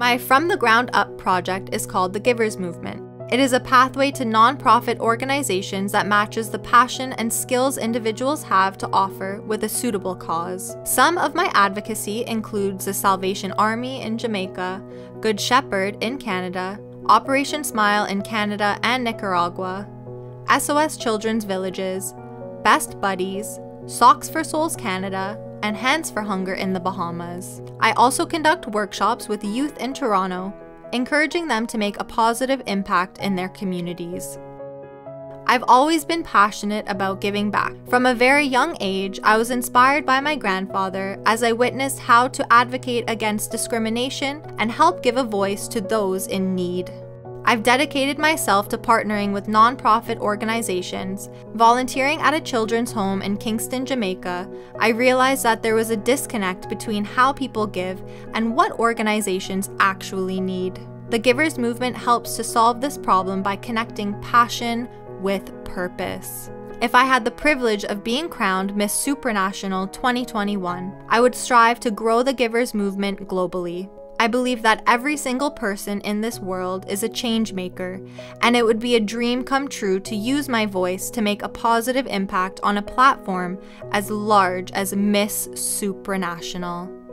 My From the Ground Up project is called the Givers Movement. It is a pathway to nonprofit organizations that matches the passion and skills individuals have to offer with a suitable cause. Some of my advocacy includes the Salvation Army in Jamaica, Good Shepherd in Canada, Operation Smile in Canada and Nicaragua, SOS Children's Villages, Best Buddies, Socks for Souls Canada, and Hands for Hunger in the Bahamas. I also conduct workshops with youth in Toronto encouraging them to make a positive impact in their communities. I've always been passionate about giving back. From a very young age, I was inspired by my grandfather as I witnessed how to advocate against discrimination and help give a voice to those in need. I've dedicated myself to partnering with nonprofit organizations. Volunteering at a children's home in Kingston, Jamaica, I realized that there was a disconnect between how people give and what organizations actually need. The Givers Movement helps to solve this problem by connecting passion with purpose. If I had the privilege of being crowned Miss Supranational 2021, I would strive to grow the Givers Movement globally. I believe that every single person in this world is a change maker, and it would be a dream come true to use my voice to make a positive impact on a platform as large as Miss Supranational.